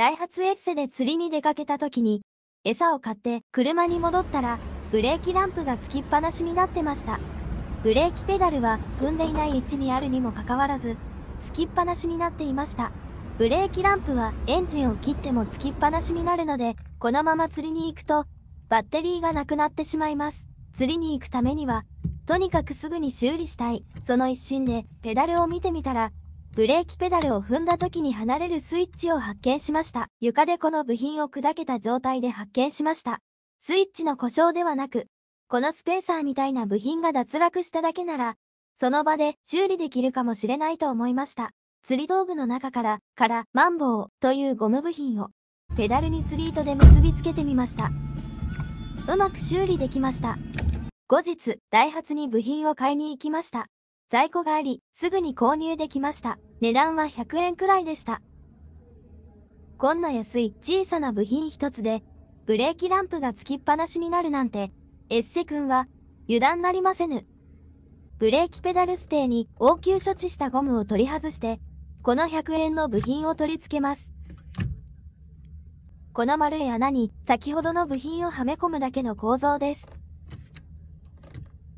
ダイハツエッセで釣りに出かけた時に、餌を買って車に戻ったら、ブレーキランプがつきっぱなしになってました。ブレーキペダルは踏んでいない位置にあるにもかかわらず、つきっぱなしになっていました。ブレーキランプはエンジンを切ってもつきっぱなしになるので、このまま釣りに行くと、バッテリーがなくなってしまいます。釣りに行くためには、とにかくすぐに修理したい。その一心でペダルを見てみたら、ブレーキペダルを踏んだ時に離れるスイッチを発見しました。床でこの部品を砕けた状態で発見しました。スイッチの故障ではなく、このスペーサーみたいな部品が脱落しただけなら、その場で修理できるかもしれないと思いました。釣り道具の中から、からマンボウというゴム部品を、ペダルに釣り糸で結びつけてみました。うまく修理できました。後日、ダイハツに部品を買いに行きました。在庫があり、すぐに購入できました。値段は100円くらいでした。こんな安い小さな部品一つで、ブレーキランプがつきっぱなしになるなんて、エッセ君は油断なりませぬ。ブレーキペダルステーに応急処置したゴムを取り外して、この100円の部品を取り付けます。この丸い穴に先ほどの部品をはめ込むだけの構造です。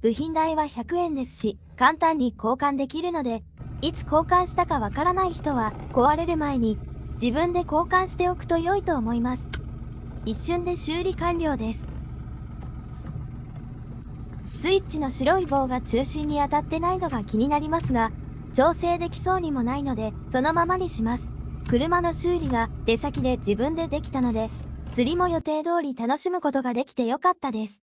部品代は100円ですし、簡単に交換できるので、いつ交換したかわからない人は、壊れる前に、自分で交換しておくと良いと思います。一瞬で修理完了です。スイッチの白い棒が中心に当たってないのが気になりますが、調整できそうにもないので、そのままにします。車の修理が出先で自分でできたので、釣りも予定通り楽しむことができてよかったです。